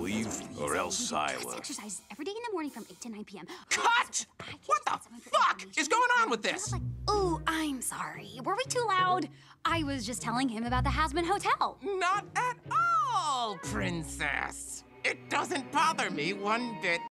sleeve? Or else I will. Exercise every day in the morning from 8 to 9 p.m. Cut! What the fuck is going on with this? Oh, I'm sorry. Were we too loud? I was just telling him about the Hazbin Hotel. Not at all, princess. It doesn't bother me one bit